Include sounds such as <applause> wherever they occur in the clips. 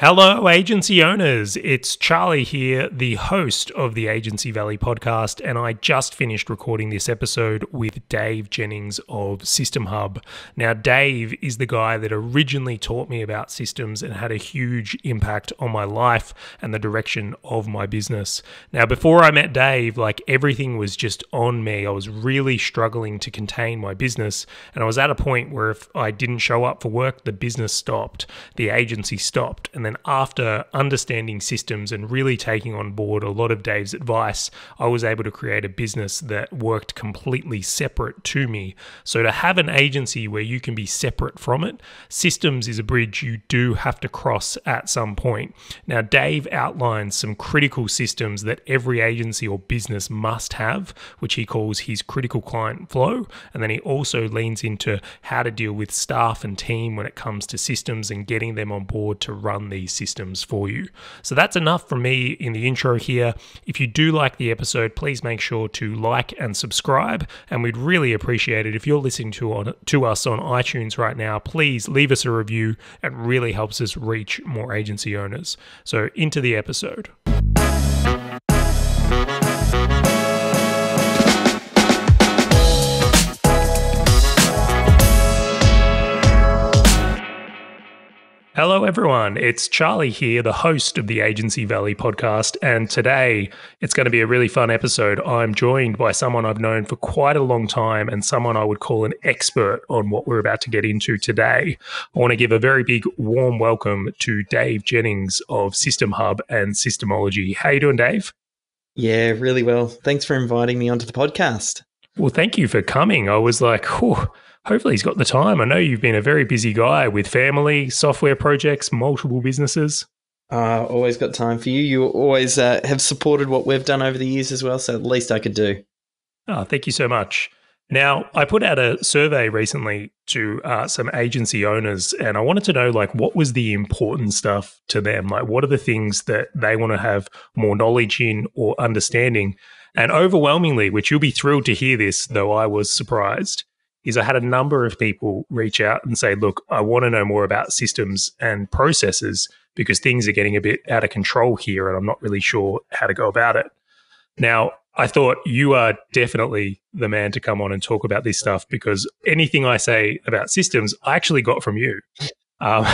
Hello, agency owners. It's Charley here, the host of the Agency Valley podcast, and I just finished recording this episode with Dave Jenyns of SystemHUB. Now, Dave is the guy that originally taught me about systems and had a huge impact on my life and the direction of my business. Now, before I met Dave, like everything was just on me. I was really struggling to contain my business, and I was at a point where if I didn't show up for work, the business stopped, the agency stopped, and then after understanding systems and really taking on board a lot of Dave's advice, I was able to create a business that worked completely separate to me. So, to have an agency where you can be separate from it, systems is a bridge you do have to cross at some point. Now, Dave outlines some critical systems that every agency or business must have, which he calls his critical client flow. And then he also leans into how to deal with staff and team when it comes to systems and getting them on board to run the these systems for you. So that's enough from me in the intro here. If you do like the episode, please make sure to like and subscribe. And we'd really appreciate it if you're listening to, on, to us on iTunes right now. Please leave us a review. It really helps us reach more agency owners. So, into the episode. Everyone. It's Charley here, the host of the Agency Valley podcast. And today it's going to be a really fun episode. I'm joined by someone I've known for quite a long time and someone I would call an expert on what we're about to get into today. I want to give a very big warm welcome to Dave Jenyns of SystemHUB and SYSTEMology. How you doing, Dave? Yeah, really well. Thanks for inviting me onto the podcast. Well, thank you for coming. I was like, whew, hopefully he's got the time. I know you've been a very busy guy with family, software projects, multiple businesses. Uh, always got time for you. You always uh, have supported what we've done over the years as well, so the least I could do. Oh, thank you so much. Now, I put out a survey recently to uh, some agency owners, and I wanted to know, like, what was the important stuff to them? Like, what are the things that they want to have more knowledge in or understanding? And overwhelmingly, which you'll be thrilled to hear this, though I was surprised, is I had a number of people reach out and say, look, I want to know more about systems and processes because things are getting a bit out of control here and I'm not really sure how to go about it. Now, I thought you are definitely the man to come on and talk about this stuff because anything I say about systems, I actually got from you. Um,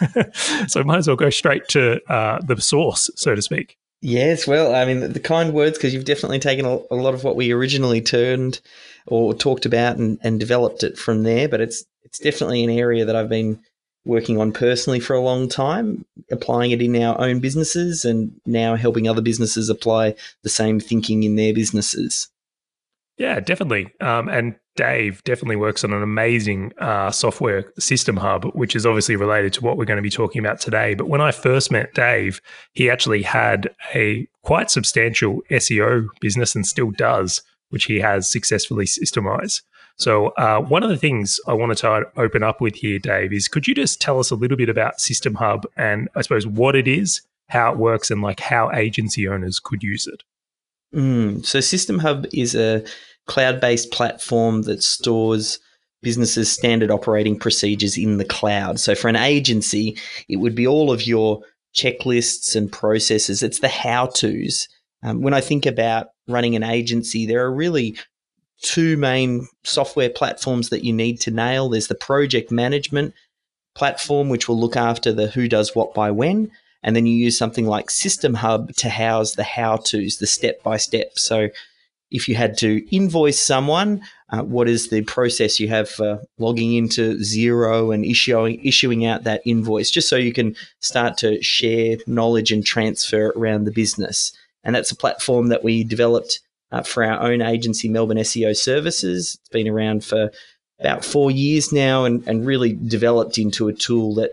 <laughs> so might as well go straight to uh, the source, so to speak. Yes, well, I mean, the, kind words, because you've definitely taken a, a, lot of what we originally turned or talked about and, and developed it from there. But it's it's definitely an area that I've been working on personally for a long time, applying it in our own businesses and now helping other businesses apply the same thinking in their businesses. Yeah, definitely. Um, and Dave definitely works on an amazing uh, software SystemHUB, which is obviously related to what we're going to be talking about today. But when I first met Dave, he actually had a quite substantial SEO business and still does, which he has successfully systemized. So, uh, one of the things I wanted to open up with here, Dave, is could you just tell us a little bit about SystemHUB and I suppose what it is, how it works, and like how agency owners could use it? Mm, so, SystemHUB is a cloud based platform that stores businesses' standard operating procedures in the cloud. So for an agency, it would be all of your checklists and processes. It's the how to's. Um, when I think about running an agency, there are really two main software platforms that you need to nail. There's the project management platform, which will look after the who does what by when. And then you use something like SystemHUB to house the how to's, the step by step. So if you had to invoice someone, uh, what is the process you have for logging into Xero and issuing issuing out that invoice, just so you can start to share knowledge and transfer around the business. And that's a platform that we developed uh, for our own agency, Melbourne SEO Services. It's been around for about four years now, and, and really developed into a tool that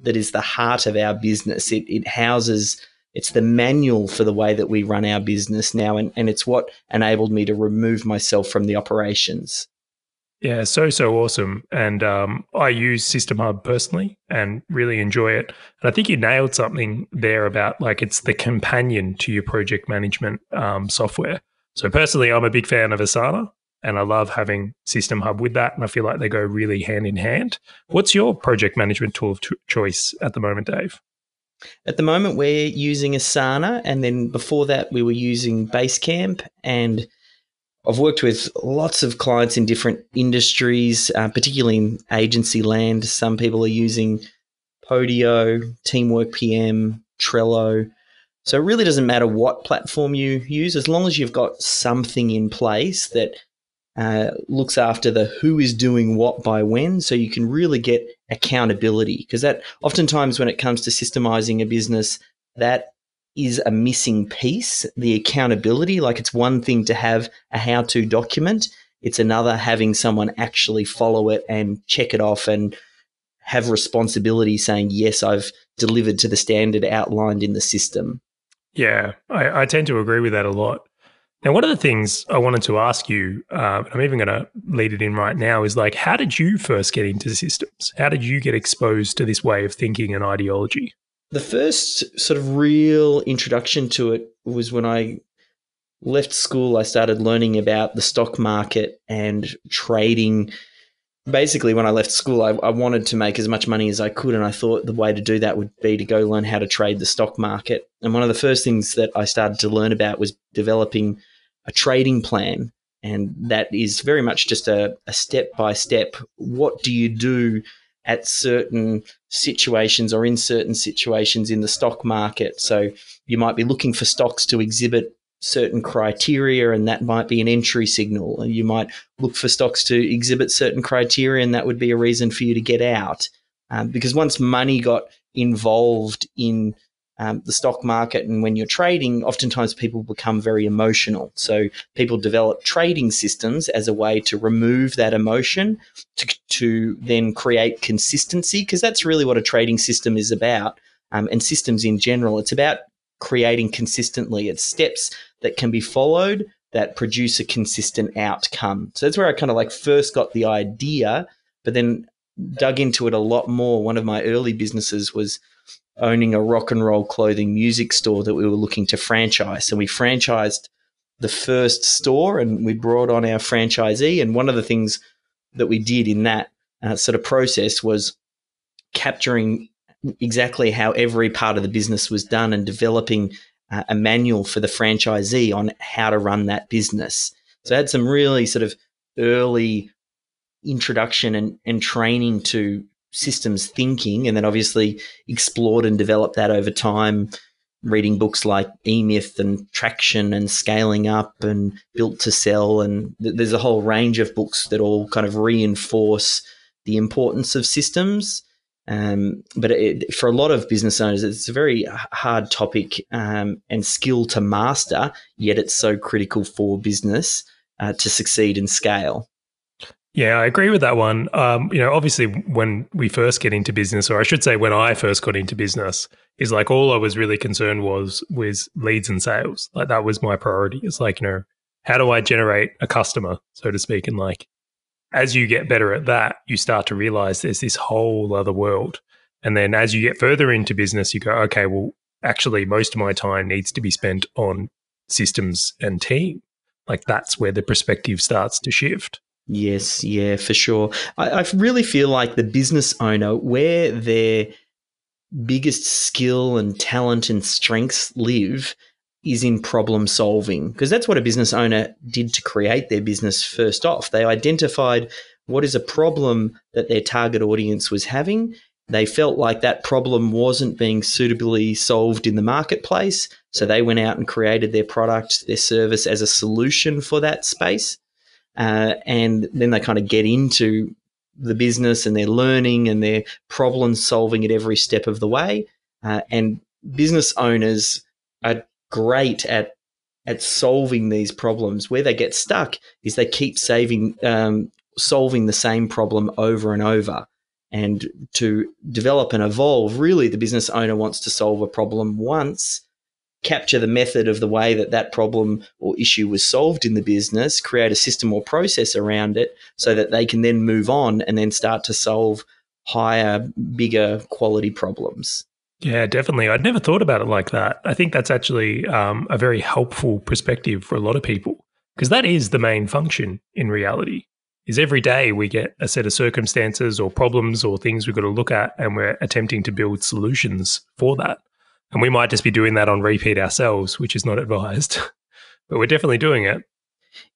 that is the heart of our business. It, it houses it's the manual for the way that we run our business now and, and it's what enabled me to remove myself from the operations. Yeah so so awesome. And um, i use SystemHUB personally and really enjoy it. And i think you nailed something there about like it's the companion to your project management um, software. So personally i'm a big fan of asana and i love having SystemHUB with that and i feel like they go really hand in hand. What's your project management tool of choice at the moment dave At the moment, we're using Asana, and then before that, we were using Basecamp. And I've worked with lots of clients in different industries, uh, particularly in agency land. Some people are using Podio, Teamwork PM, Trello. So it really doesn't matter what platform you use, as long as you've got something in place that uh, looks after the who is doing what by when, so you can really get accountability. Because that oftentimes, when it comes to systemizing a business, that is a missing piece. The accountability, like it's one thing to have a how-to document, it's another having someone actually follow it and check it off and have responsibility, saying yes, I've delivered to the standard outlined in the system. Yeah, I, I tend to agree with that a lot. Now, one of the things I wanted to ask you, uh, I'm even going to lead it in right now, is like, how did you first get into systems? How did you get exposed to this way of thinking and ideology? The first sort of real introduction to it was when I left school. I started learning about the stock market and trading. Basically, when I left school, I, I wanted to make as much money as I could, and I thought the way to do that would be to go learn how to trade the stock market. And one of the first things that I started to learn about was developing a trading plan. And that is very much just a, a step by step. What do you do at certain situations or in certain situations in the stock market? So you might be looking for stocks to exhibit certain criteria, and that might be an entry signal. You might look for stocks to exhibit certain criteria, and that would be a reason for you to get out. Um, because once money got involved in um, the stock market and when you're trading, oftentimes people become very emotional. So people develop trading systems as a way to remove that emotion to, to then create consistency, because that's really what a trading system is about. Um, and systems in general, it's about creating consistently. It's steps that can be followed that produce a consistent outcome. So that's where I kind of like first got the idea, but then dug into it a lot more. One of my early businesses was owning a rock and roll clothing music store that we were looking to franchise. And we franchised the first store and we brought on our franchisee. And one of the things that we did in that uh, sort of process was capturing exactly how every part of the business was done and developing uh, a manual for the franchisee on how to run that business. So I had some really sort of early introduction and, and training to systems thinking, and then obviously explored and developed that over time, reading books like E Myth and Traction and Scaling Up and Built to Sell. And th- there's a whole range of books that all kind of reinforce the importance of systems. Um, but it, for a lot of business owners, it's a very hard topic um, and skill to master, yet it's so critical for business uh, to succeed and scale. Yeah, I agree with that one. Um, you know, obviously, when we first get into business, or I should say, when I first got into business, is like all I was really concerned was with leads and sales. Like that was my priority. It's like you know, how do I generate a customer, so to speak, and like as you get better at that, you start to realize there's this whole other world. And then as you get further into business, you go, okay, well, actually, most of my time needs to be spent on systems and team. Like that's where the perspective starts to shift. Yes, yeah, for sure. I, I really feel like the business owner, where their biggest skill and talent and strengths live, is in problem solving. Because that's what a business owner did to create their business first off. They identified what is a problem that their target audience was having. They felt like that problem wasn't being suitably solved in the marketplace. So they went out and created their product, their service as a solution for that space. Uh, and then they kind of get into the business and they're learning and they're problem solving at every step of the way. Uh, and business owners are great at at solving these problems. Where they get stuck is they keep saving um, solving the same problem over and over. And to develop and evolve, really, the business owner wants to solve a problem once capture the method of the way that that problem or issue was solved in the business, create a system or process around it so that they can then move on and then start to solve higher, bigger quality problems. Yeah, definitely. I'd never thought about it like that. I think that's actually um, a very helpful perspective for a lot of people because that is the main function in reality. Is every day we get a set of circumstances or problems or things we've got to look at, and we're attempting to build solutions for that. And we might just be doing that on repeat ourselves, which is not advised, <laughs> but we're definitely doing it.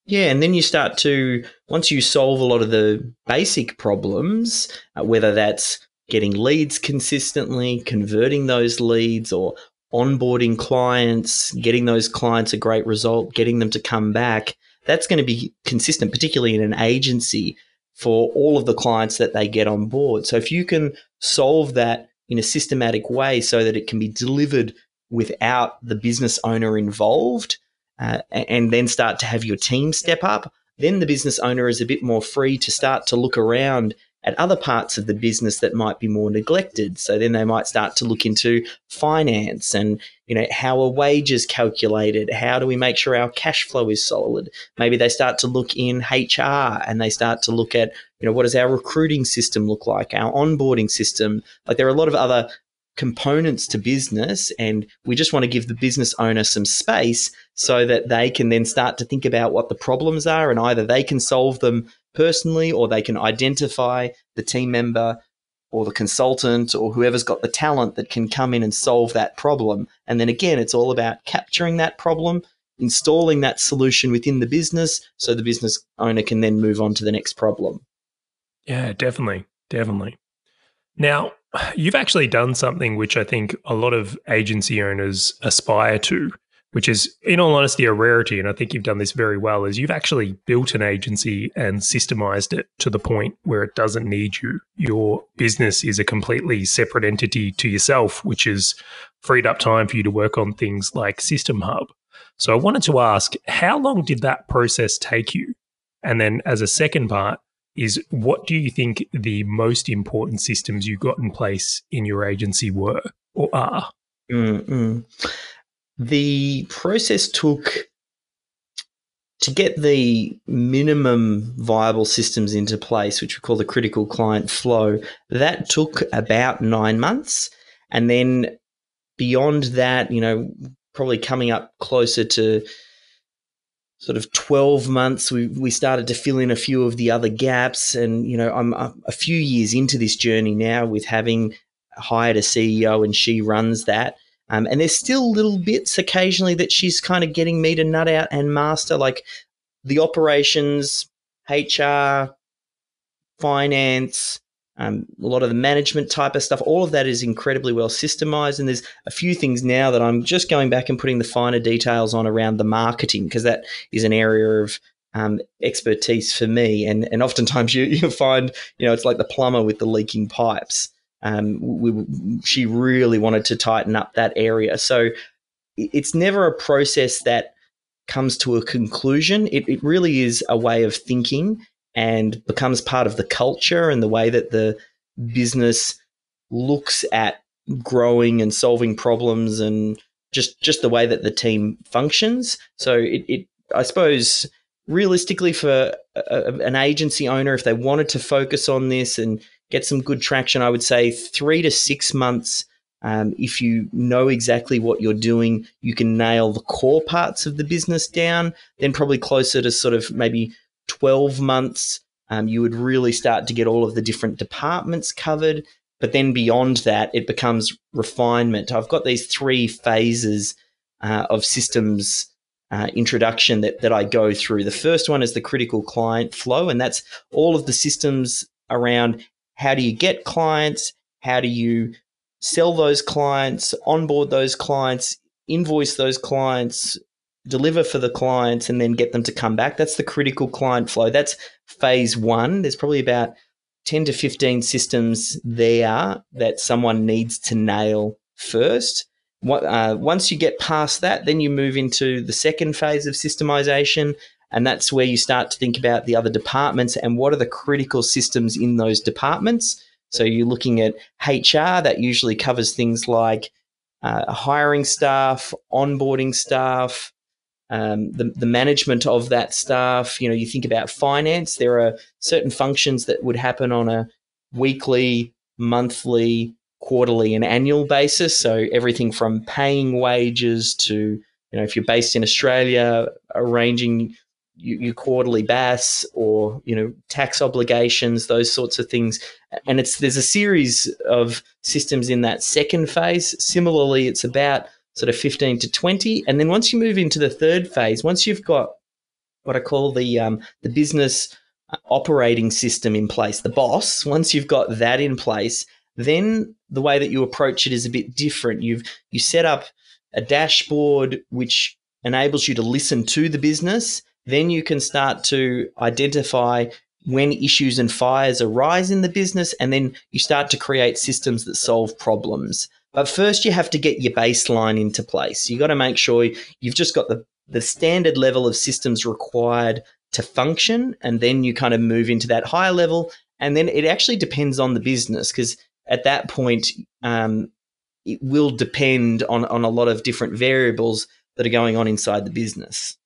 Yeah, and then you start to, once you solve a lot of the basic problems, uh, whether that's getting leads consistently, converting those leads, or onboarding clients, getting those clients a great result, getting them to come back, that's going to be consistent, particularly in an agency for all of the clients that they get on board. So if you can solve that in a systematic way so that it can be delivered without the business owner involved, uh, and then start to have your team step up, then the business owner is a bit more free to start to look around at other parts of the business that might be more neglected. So then they might start to look into finance and, you know, how are wages calculated? How do we make sure our cash flow is solid? Maybe they start to look in HR and they start to look at, you know, what does our recruiting system look like? Our onboarding system? Like there are a lot of other components to business and we just want to give the business owner some space so that they can then start to think about what the problems are and either they can solve them personally or they can identify the team member or the consultant or whoever's got the talent that can come in and solve that problem. And then again, it's all about capturing that problem, installing that solution within the business so the business owner can then move on to the next problem. Yeah, definitely. Definitely. Now, you've actually done something which I think a lot of agency owners aspire to, which is, in all honesty, a rarity. And I think you've done this very well. Is you've actually built an agency and systemized it to the point where it doesn't need you. Your business is a completely separate entity to yourself, which is freed up time for you to work on things like SystemHUB. So I wanted to ask, how long did that process take you? And then, as a second part, is what do you think the most important systems you got in place in your agency were or are? Mm-mm. The process took to get the minimum viable systems into place, which we call the critical client flow, that took about nine months. And then beyond that, you know, probably coming up closer to sort of 12 months we, we started to fill in a few of the other gaps and you know i'm a, a few years into this journey now with having hired a ceo and she runs that um, and there's still little bits occasionally that she's kind of getting me to nut out and master like the operations hr finance um, a lot of the management type of stuff, all of that is incredibly well systemized. And there's a few things now that I'm just going back and putting the finer details on around the marketing because that is an area of um, expertise for me. And and oftentimes you <laughs> you find you know it's like the plumber with the leaking pipes. Um, we, she really wanted to tighten up that area. So it's never a process that comes to a conclusion. It, it really is a way of thinking and becomes part of the culture and the way that the business looks at growing and solving problems and just just the way that the team functions. So it, it I suppose realistically for a, an agency owner if they wanted to focus on this and get some good traction i would say three to six months um, if you know exactly what you're doing you can nail the core parts of the business down then probably closer to sort of maybe 12 months, um, you would really start to get all of the different departments covered. But then beyond that, it becomes refinement. I've got these three phases uh, of systems uh, introduction that, that I go through. The first one is the critical client flow, and that's all of the systems around how do you get clients, how do you sell those clients, onboard those clients, invoice those clients, deliver for the clients and then get them to come back. That's the critical client flow. That's phase one. There's probably about 10 to 15 systems there that someone needs to nail first. What, uh, once you get past that, then you move into the second phase of systemization. And that's where you start to think about the other departments and what are the critical systems in those departments. So you're looking at HR, that usually covers things like uh, hiring staff, onboarding staff, um, the, the management of that staff. You know, you think about finance, there are certain functions that would happen on a weekly, monthly, quarterly, and annual basis. So everything from paying wages to, you know, if you're based in Australia, arranging your quarterly BAS or you know tax obligations, those sorts of things. And it's there's a series of systems in that second phase. Similarly, it's about sort of 15 to 20, and then once you move into the third phase, once you've got what I call the um, the business operating system in place, the boss. Once you've got that in place, then the way that you approach it is a bit different. You've you set up a dashboard which enables you to listen to the business. Then you can start to identify when issues and fires arise in the business, and then you start to create systems that solve problems. But first, you have to get your baseline into place. You got to make sure you've just got the, the standard level of systems required to function, and then you kind of move into that higher level. And then it actually depends on the business because at that point, um, it will depend on, on a lot of different variables that are going on inside the business.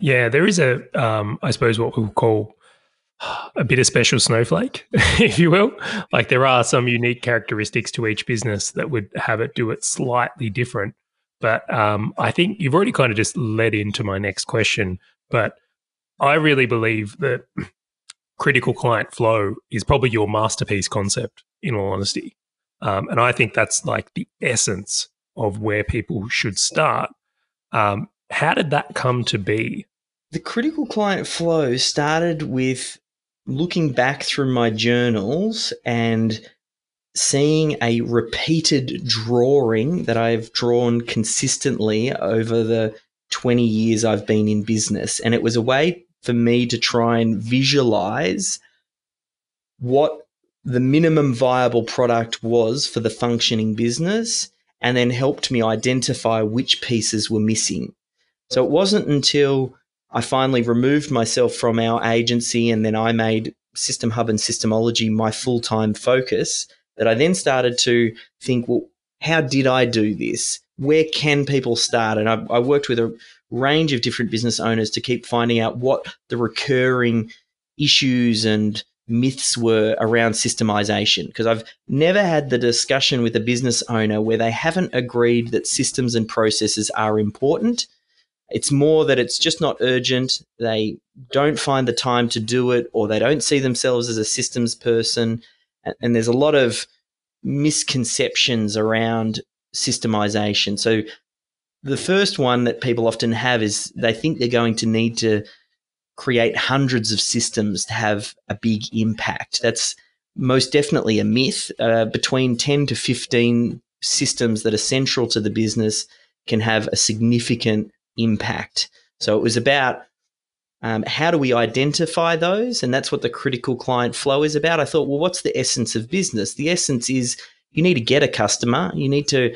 Yeah, there is a, um, I suppose, what we'll call a bit of special snowflake, <laughs> if you will. Like there are some unique characteristics to each business that would have it do it slightly different. But um, I think you've already kind of just led into my next question. But I really believe that <clears throat> critical client flow is probably your masterpiece concept, in all honesty. Um, and I think that's like the essence of where people should start. Um, how did that come to be? The critical client flow started with looking back through my journals and seeing a repeated drawing that I've drawn consistently over the 20 years I've been in business. And it was a way for me to try and visualize what the minimum viable product was for the functioning business and then helped me identify which pieces were missing. So it wasn't until I finally removed myself from our agency and then I made SystemHUB and SYSTEMology my full time focus that I then started to think, well, how did I do this? Where can people start? And I, I worked with a range of different business owners to keep finding out what the recurring issues and myths were around systemization because I've never had the discussion with a business owner where they haven't agreed that systems and processes are important. It's more that it's just not urgent. They don't find the time to do it or they don't see themselves as a systems person. And there's a lot of misconceptions around systemization. So the first one that people often have is they think they're going to need to create hundreds of systems to have a big impact. That's most definitely a myth. Uh, between 10 to 15 systems that are central to the business can have a significant impact. So it was about um, how do we identify those? And that's what the critical client flow is about. I thought, well, what's the essence of business? The essence is you need to get a customer, you need to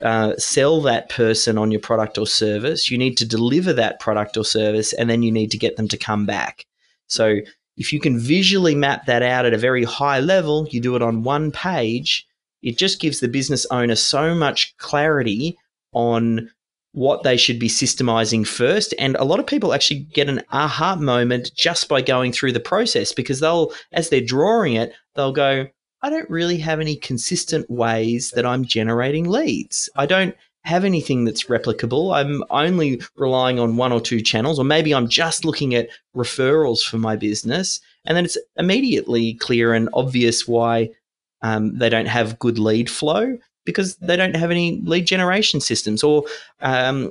uh, sell that person on your product or service. You need to deliver that product or service, and then you need to get them to come back. So, if you can visually map that out at a very high level, you do it on one page, it just gives the business owner so much clarity on what they should be systemizing first. And a lot of people actually get an aha moment just by going through the process because they'll, as they're drawing it, they'll go, I don't really have any consistent ways that I'm generating leads. I don't have anything that's replicable. I'm only relying on one or two channels, or maybe I'm just looking at referrals for my business. And then it's immediately clear and obvious why um, they don't have good lead flow because they don't have any lead generation systems or um,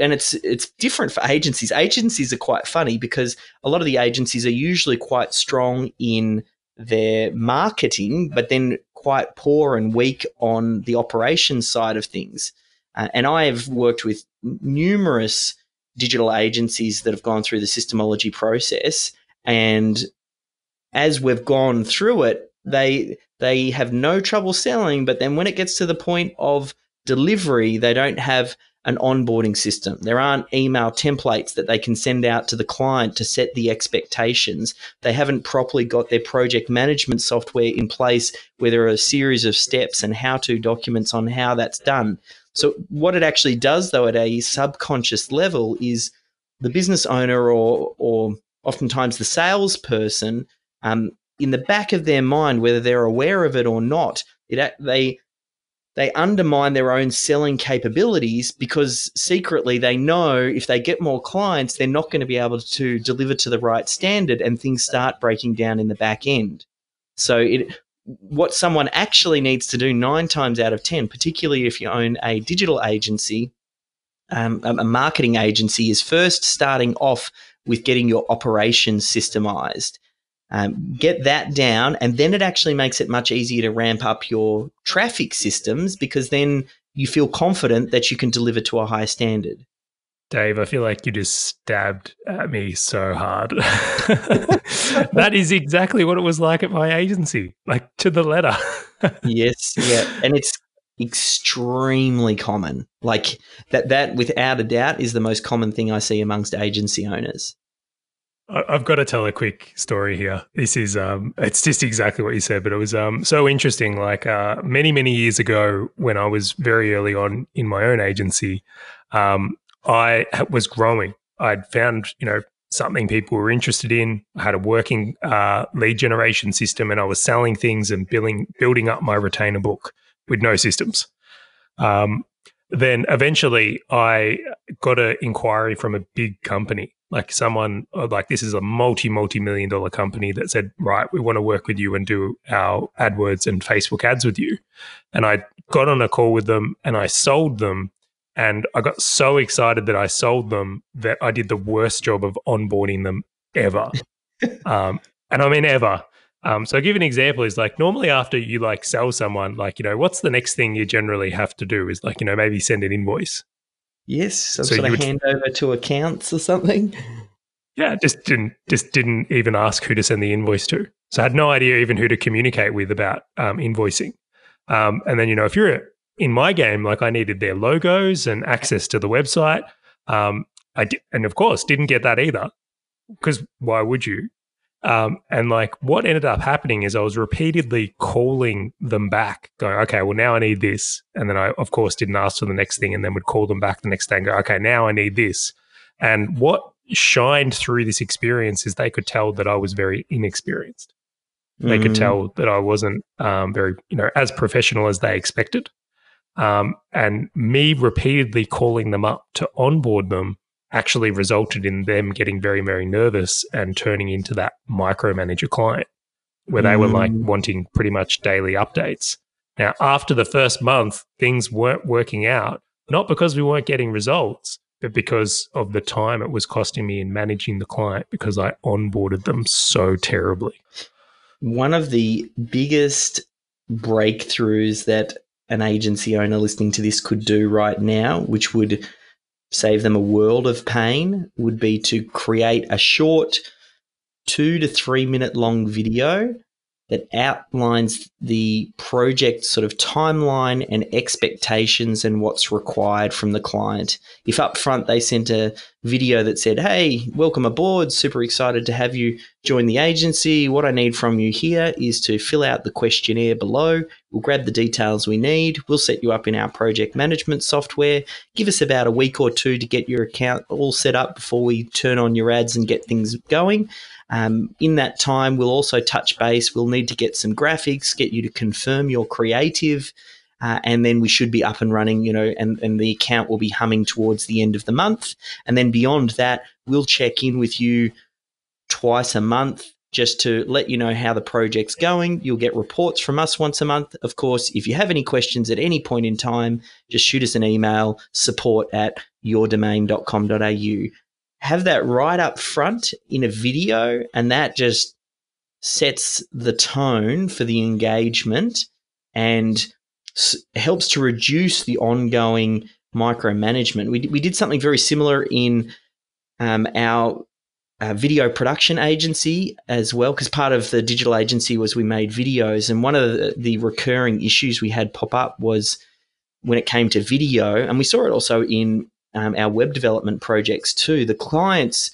and it's it's different for agencies. Agencies are quite funny because a lot of the agencies are usually quite strong in their marketing, but then quite poor and weak on the operations side of things. Uh, and I have worked with numerous digital agencies that have gone through the SYSTEMology process. And as we've gone through it, they they have no trouble selling, but then when it gets to the point of delivery, they don't have an onboarding system. There aren't email templates that they can send out to the client to set the expectations. They haven't properly got their project management software in place where there are a series of steps and how to documents on how that's done. So, what it actually does, though, at a subconscious level, is the business owner or, or oftentimes the salesperson, um, in the back of their mind, whether they're aware of it or not, it, they they undermine their own selling capabilities because secretly they know if they get more clients, they're not going to be able to deliver to the right standard and things start breaking down in the back end. So it what someone actually needs to do nine times out of 10, particularly if you own a digital agency, um, a marketing agency, is first starting off with getting your operations systemized. Um, get that down, and then it actually makes it much easier to ramp up your traffic systems because then you feel confident that you can deliver to a high standard. Dave, I feel like you just stabbed at me so hard. <laughs> <laughs> that is exactly what it was like at my agency, like to the letter. <laughs> yes, yeah, and it's extremely common. Like that that without a doubt is the most common thing I see amongst agency owners. I've got to tell a quick story here. This is um it's just exactly what you said, but it was um so interesting like uh many many years ago when I was very early on in my own agency, um I was growing. I'd found, you know, something people were interested in. I had a working uh, lead generation system and I was selling things and building building up my retainer book with no systems. Um, then eventually I got an inquiry from a big company, like someone uh, like this is a multi, multi million dollar company that said, right, we want to work with you and do our AdWords and Facebook ads with you. And I got on a call with them and I sold them. And I got so excited that I sold them that I did the worst job of onboarding them ever. <laughs> um, and I mean, ever. Um, so I'll give an example is like normally after you like sell someone, like, you know, what's the next thing you generally have to do is like, you know, maybe send an invoice. Yes. Some so sort of hand over to accounts or something. Yeah, just didn't just didn't even ask who to send the invoice to. So I had no idea even who to communicate with about um, invoicing. Um, and then, you know, if you're in my game, like I needed their logos and access to the website. Um, I did, and of course, didn't get that either because why would you? Um, and like what ended up happening is I was repeatedly calling them back, going, okay, well, now I need this. And then I, of course, didn't ask for the next thing and then would call them back the next day and go, okay, now I need this. And what shined through this experience is they could tell that I was very inexperienced. They mm. could tell that I wasn't um, very, you know, as professional as they expected. Um, and me repeatedly calling them up to onboard them actually resulted in them getting very, very nervous and turning into that micromanager client where they were like mm. wanting pretty much daily updates. Now, after the first month, things weren't working out, not because we weren't getting results, but because of the time it was costing me in managing the client because I onboarded them so terribly. One of the biggest breakthroughs that an agency owner listening to this could do right now, which would save them a world of pain would be to create a short two to three minute long video that outlines the project sort of timeline and expectations and what's required from the client. If up front they sent a video that said, Hey, welcome aboard, super excited to have you join the agency. What I need from you here is to fill out the questionnaire below. We'll grab the details we need. We'll set you up in our project management software. Give us about a week or two to get your account all set up before we turn on your ads and get things going. Um, in that time, we'll also touch base. We'll need to get some graphics, get you to confirm your creative, uh, and then we should be up and running, you know, and, and the account will be humming towards the end of the month. And then beyond that, we'll check in with you twice a month just to let you know how the project's going. You'll get reports from us once a month. Of course, if you have any questions at any point in time, just shoot us an email support at yourdomain.com.au have that right up front in a video, and that just sets the tone for the engagement and s- helps to reduce the ongoing micromanagement. We, we did something very similar in um, our uh, video production agency as well, because part of the digital agency was we made videos. And one of the, the recurring issues we had pop up was when it came to video, and we saw it also in um, our web development projects too. The clients,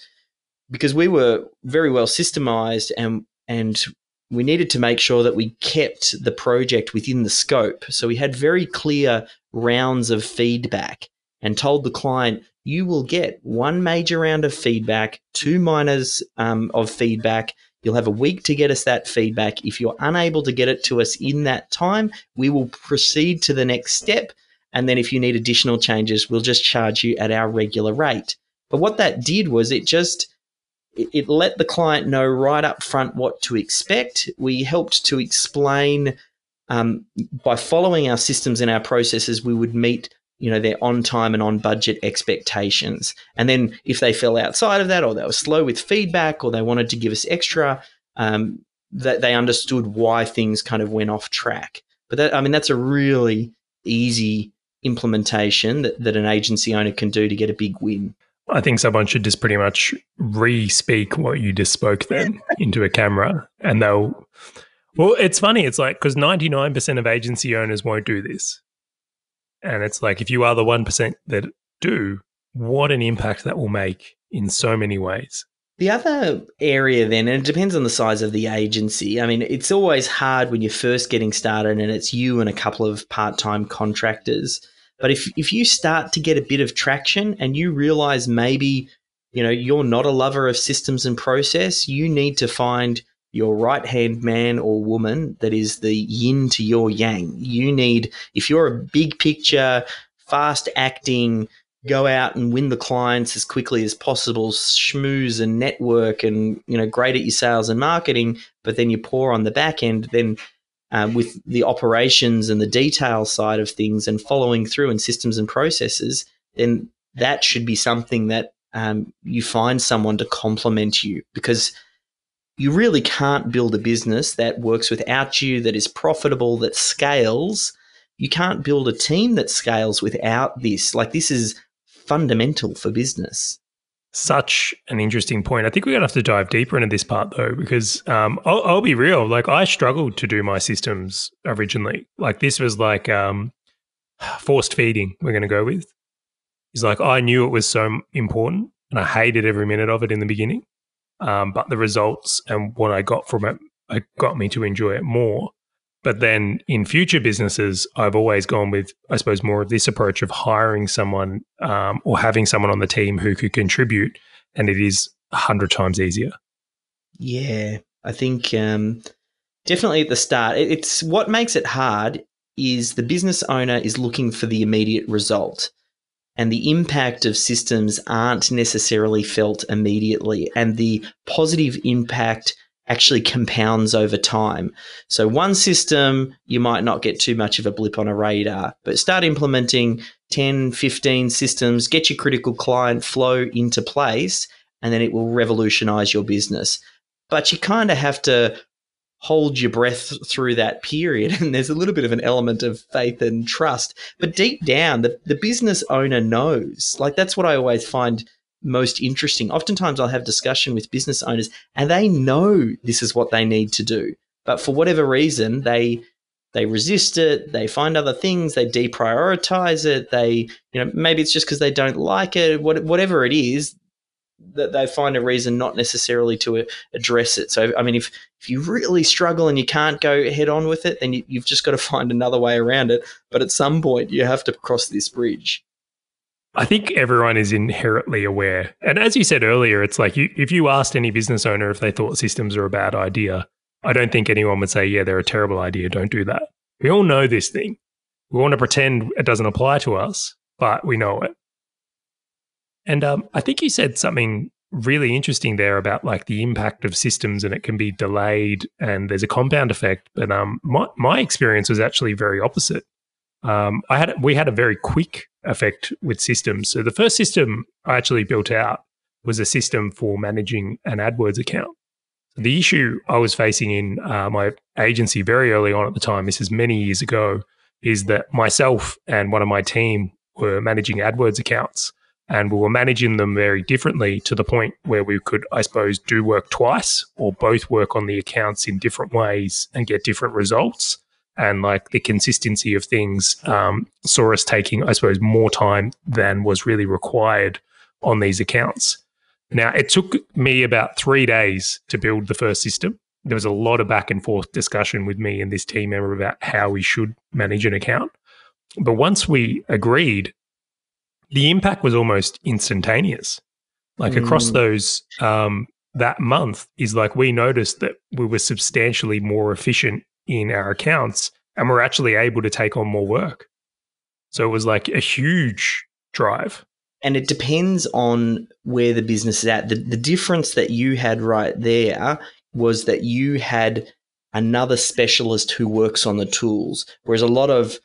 because we were very well systemized and and we needed to make sure that we kept the project within the scope. So we had very clear rounds of feedback and told the client, you will get one major round of feedback, two minors um, of feedback. You'll have a week to get us that feedback. If you're unable to get it to us in that time, we will proceed to the next step. And then if you need additional changes, we'll just charge you at our regular rate. But what that did was it just it, let the client know right up front what to expect. We helped to explain um, by following our systems and our processes, we would meet you know their on time and on budget expectations and then if they fell outside of that or they were slow with feedback or they wanted to give us extra um, that they understood why things kind of went off track but that i mean that's a really easy implementation that, that an agency owner can do to get a big win I think someone should just pretty much re-speak what you just spoke then <laughs> into a camera, and they'll. Well, it's funny. It's like because ninety nine percent of agency owners won't do this, and it's like if you are the one percent that do, what an impact that will make in so many ways. The other area, then, and it depends on the size of the agency. I mean, it's always hard when you're first getting started and it's you and a couple of part time contractors but if, if you start to get a bit of traction and you realize maybe, you know, you're not a lover of systems and process, you need to find your right hand man or woman that is the yin to your yang. You need, if you're a big picture, fast acting, go out and win the clients as quickly as possible, schmooze and network and, you know, great at your sales and marketing, but then you pour on the back end, then um, with the operations and the detail side of things and following through and systems and processes, then that should be something that um, you find someone to complement you because you really can't build a business that works without you, that is profitable, that scales. You can't build a team that scales without this. Like, this is fundamental for business such an interesting point. I think we're going to have to dive deeper into this part though, because um, I'll, I'll, be real. Like I struggled to do my systems originally. Like this was like um, forced feeding. We're going to go with. It's like I knew it was so important, and I hated every minute of it in the beginning. Um, but the results and what I got from it, it got me to enjoy it more. But then in future businesses, I've always gone with, I suppose, more of this approach of hiring someone um, or having someone on the team who could contribute. And it is a hundred times easier. Yeah, I think um, definitely at the start, it's what makes it hard is the business owner is looking for the immediate result. And the impact of systems aren't necessarily felt immediately. And the positive impact actually compounds over time. So one system, you might not get too much of a blip on a radar, but start implementing 10, 15 systems, get your critical client flow into place, and then it will revolutionize your business. But you kind of have to hold your breath through that period. <laughs> And there's a little bit of an element of faith and trust. But deep down, the, the business owner knows. Like that's what I always find most interesting. Oftentimes, I'll have discussion with business owners, and they know this is what they need to do, but for whatever reason, they they resist it. They find other things. They deprioritize it. They, you know, maybe it's just because they don't like it. What, whatever it is, that they find a reason not necessarily to address it. So, I mean, if if you really struggle and you can't go head on with it, then you, you've just got to <laughs> find another way around it. But at some point, you have to cross this bridge. I think everyone is inherently aware. And as you said earlier, it's like you, if you asked any business owner if they thought systems are a bad idea, I don't think anyone would say, yeah, they're a terrible idea. Don't do that. We all know this thing. We want to pretend it doesn't apply to us, but we know it. And um, I think you said something really interesting there about like the impact of systems and it can be delayed and there's a compound effect. But um, my, my experience was actually very opposite. Um, I had we had a very quick effect with systems. So the first system I actually built out was a system for managing an AdWords account. The issue I was facing in uh, my agency very early on at the time, this is many years ago, is that myself and one of my team were managing AdWords accounts and we were managing them very differently to the point where we could, I suppose, do work twice or both work on the accounts in different ways and get different results and like the consistency of things um, saw us taking, I suppose, more time than was really required on these accounts. Now, it took me about three days to build the first system. There was a lot of back and forth discussion with me and this team member about how we should manage an account. But once we agreed, the impact was almost instantaneous. Like mm. across those um, that month is like we noticed that we were substantially more efficient in our accounts and we're actually able to take on more work. So it was like a huge drive. And it depends on where the business is at. The, the difference that you had right there was that you had another specialist who works on the tools. Whereas a lot of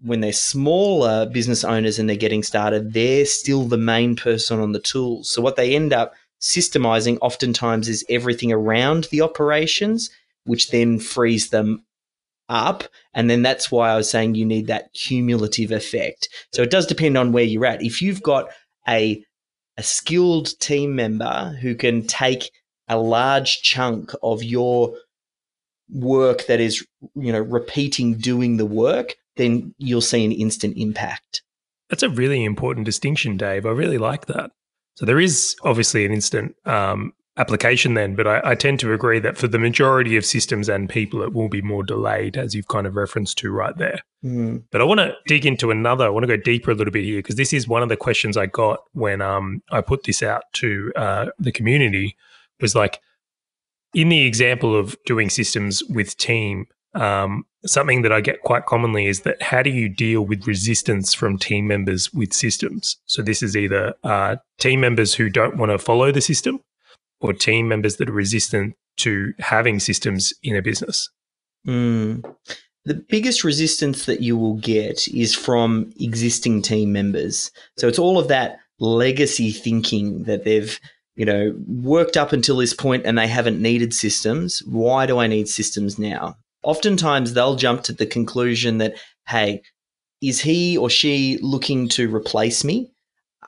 when they're smaller business owners and they're getting started, they're still the main person on the tools. So what they end up systemizing oftentimes is everything around the operations, which then frees them up. And then that's why I was saying you need that cumulative effect. So it does depend on where you're at. If you've got a a skilled team member who can take a large chunk of your work that is, you know, repeating doing the work, then you'll see an instant impact. That's a really important distinction, Dave. I really like that. So there is obviously an instant um, application then, but I, I, tend to agree that for the majority of systems and people, it will be more delayed, as you've kind of referenced to right there. Mm. But I want to dig into another. I want to go deeper a little bit here because this is one of the questions I got when um, I put this out to uh, the community. Was like in the example of doing systems with team. Um, something that I get quite commonly is that how do you deal with resistance from team members with systems? So this is either uh, team members who don't want to follow the system or team members that are resistant to having systems in a business? Mm. The biggest resistance that you will get is from existing team members. So it's all of that legacy thinking that they've you know worked up until this point and they haven't needed systems why do i need systems now oftentimes they'll jump to the conclusion that hey is he or she looking to replace me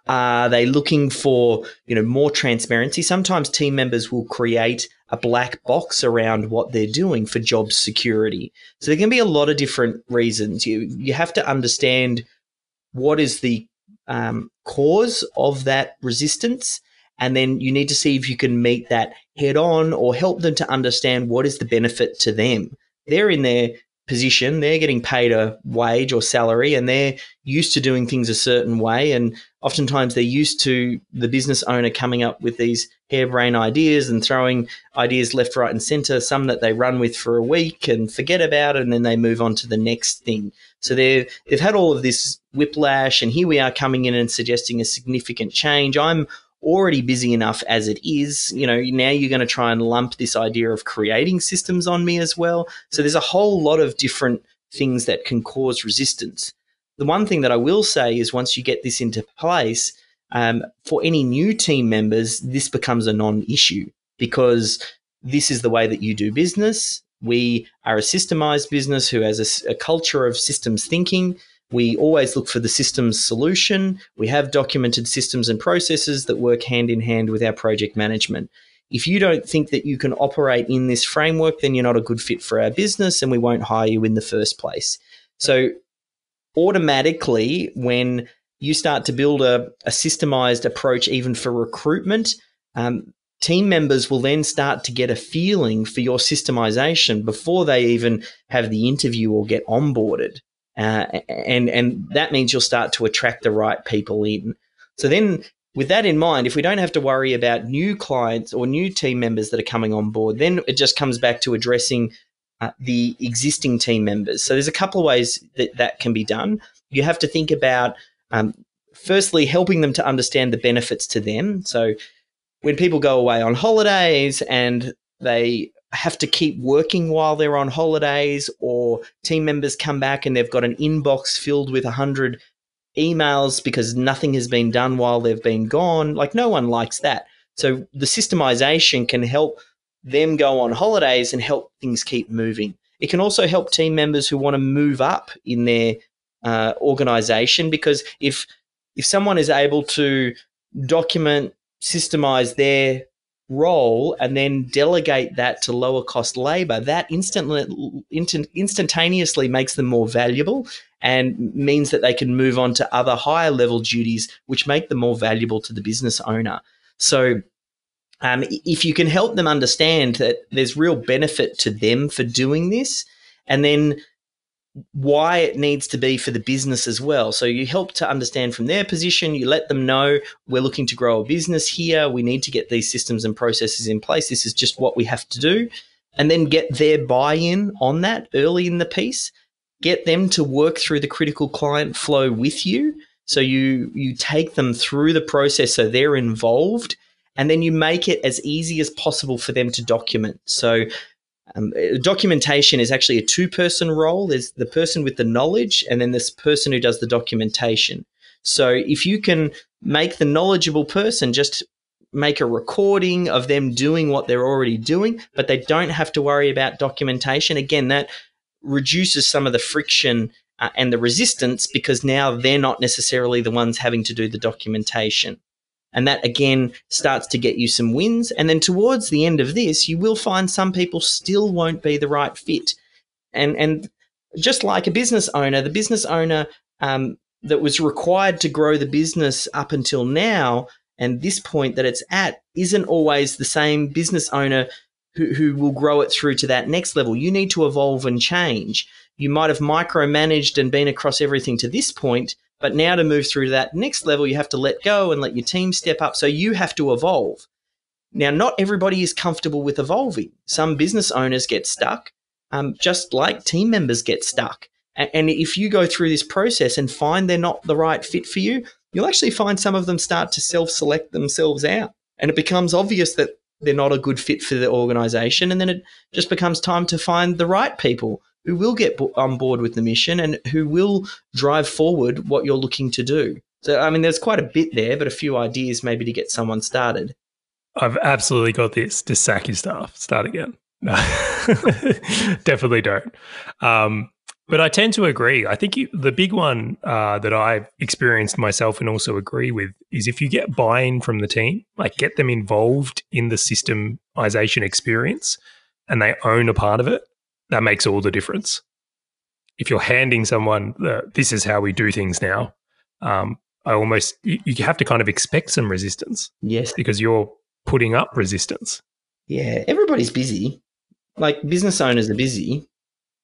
are they looking for you know more transparency? Sometimes team members will create a black box around what they're doing for job security. So there can be a lot of different reasons. You you have to understand what is the um, cause of that resistance, and then you need to see if you can meet that head on or help them to understand what is the benefit to them. They're in their position, they're getting paid a wage or salary, and they're used to doing things a certain way, and oftentimes they're used to the business owner coming up with these harebrained ideas and throwing ideas left, right, and center, some that they run with for a week and forget about and then they move on to the next thing. So they've, had all of this whiplash, and here we are coming in and suggesting a significant change. I'm already busy enough as it is. You know, now you're going to try and lump this idea of creating systems on me as well. So there's a whole lot of different things that can cause resistance. The one thing that I will say is once you get this into place, um, for any new team members, this becomes a non issue because this is the way that you do business. We are a systemized business who has a, a culture of systems thinking. We always look for the systems solution. We have documented systems and processes that work hand in hand with our project management. If you don't think that you can operate in this framework, then you're not a good fit for our business and we won't hire you in the first place. So automatically when you start to build a, a systemized approach even for recruitment, um, team members will then start to get a feeling for your systemization before they even have the interview or get onboarded. Uh, and and that means you'll start to attract the right people in. So then, with that in mind, if we don't have to worry about new clients or new team members that are coming on board, then it just comes back to addressing uh, the existing team members. So there's a couple of ways that that can be done. You have to think about, um, firstly, helping them to understand the benefits to them. So when people go away on holidays and they have to keep working while they're on holidays, or team members come back and they've got an inbox filled with 100 emails because nothing has been done while they've been gone, like no one likes that. So the systemization can help them go on holidays and help things keep moving. It can also help team members who want to move up in their uh, organization because if if someone is able to document, systemize their role and then delegate that to lower cost labor, that instantly instant, instantaneously makes them more valuable and means that they can move on to other higher level duties, which make them more valuable to the business owner. So um, if you can help them understand that there's real benefit to them for doing this, and then why it needs to be for the business as well. So you help to understand from their position, you let them know we're looking to grow a business here, we need to get these systems and processes in place. This is just what we have to do. And then get their buy in on that early in the piece, get them to work through the critical client flow with you. So you you take them through the process so they're involved and then you make it as easy as possible for them to document. So um, documentation is actually a two person role. There's the person with the knowledge, and then this person who does the documentation. So if you can make the knowledgeable person just make a recording of them doing what they're already doing, but they don't have to worry about documentation, again, that reduces some of the friction uh, and the resistance because now they're not necessarily the ones having to do the documentation. And that again starts to get you some wins. And then towards the end of this, you will find some people still won't be the right fit. And, and just like a business owner, the business owner um, that was required to grow the business up until now and this point that it's at isn't always the same business owner who, who will grow it through to that next level. You need to evolve and change. You might have micromanaged and been across everything to this point, but now to move through to that next level, you have to let go and let your team step up. So you have to evolve. Now, not everybody is comfortable with evolving. Some business owners get stuck, um, just like team members get stuck. And if you go through this process and find they're not the right fit for you, you'll actually find some of them start to self select themselves out. And it becomes obvious that they're not a good fit for the organization. And then it just becomes time to find the right people who will get on board with the mission and who will drive forward what you're looking to do. So, I mean, there's quite a bit there, but a few ideas maybe to get someone started. I've absolutely got this. Just sack your staff. Start again. No, <laughs> definitely don't. Um, but I tend to agree. I think you, the big one uh, that I've experienced myself and also agree with is if you get buy in from the team, like get them involved in the systemization experience and they own a part of it, that makes all the difference. If you're handing someone the, this is how we do things now, um, I almost you, you have to kind of expect some resistance. Yes, because you're putting up resistance. Yeah, everybody's busy. Like business owners are busy,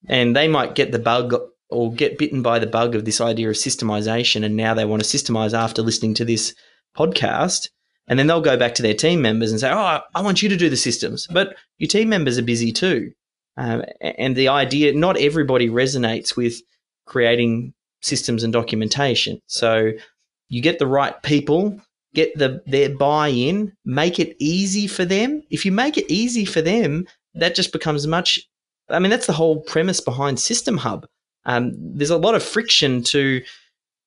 and they might get the bug or get bitten by the bug of this idea of systemization, and now they want to systemize after listening to this podcast. And then they'll go back to their team members and say, "Oh, I want you to do the systems," but your team members are busy too. Um, and the idea, not everybody resonates with creating systems and documentation. So you get the right people, get the their buy-in, make it easy for them. If you make it easy for them, that just becomes much. I mean, that's the whole premise behind SystemHUB. Um, there's a lot of friction to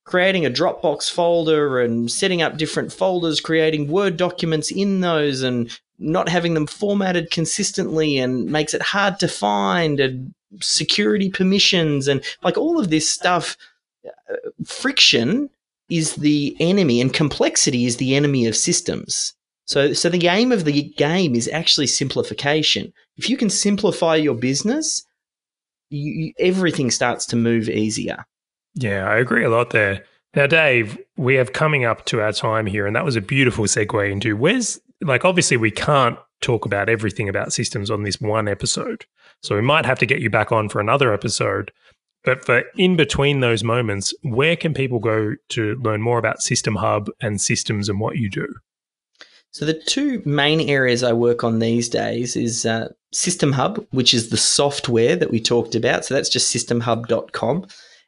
creating a Dropbox folder and setting up different folders, creating Word documents in those, and not having them formatted consistently and makes it hard to find and security permissions and like all of this stuff uh, friction is the enemy and complexity is the enemy of systems. So so the aim of the game is actually simplification. If you can simplify your business you, everything starts to move easier. Yeah i agree a lot there. Now dave we have coming up to our time here and that was a beautiful segue into where's like obviously we can't talk about everything about systems on this one episode. So we might have to get you back on for another episode. But for in between those moments, where can people go to learn more about SystemHUB and systems and what you do? So the two main areas I work on these days is uh, SystemHUB, which is the software that we talked about. So that's just systemhub.com.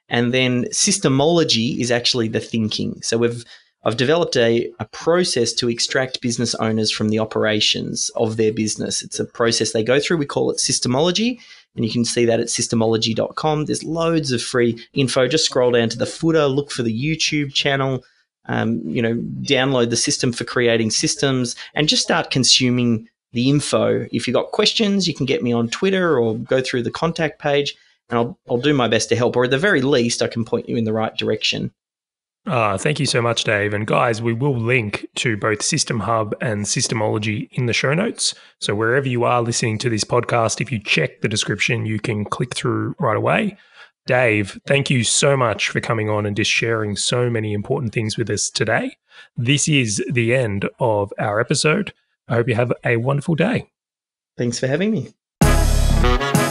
And then SYSTEMology is actually the thinking. So we've I've developed a, a process to extract business owners from the operations of their business. It's a process they go through. We call it SYSTEMology. And you can see that at systemology.com. There's loads of free info. Just scroll down to the footer, look for the YouTube channel, um, you know, download the system for creating systems, and just start consuming the info. If you've got questions, you can get me on Twitter or go through the contact page, and I'll, I'll do my best to help. Or at the very least, I can point you in the right direction. Uh, thank you so much, Dave. And guys, we will link to both SystemHUB and SYSTEMology in the show notes. So wherever you are listening to this podcast, if you check the description, you can click through right away. Dave, thank you so much for coming on and just sharing so many important things with us today. This is the end of our episode. I hope you have a wonderful day. Thanks for having me.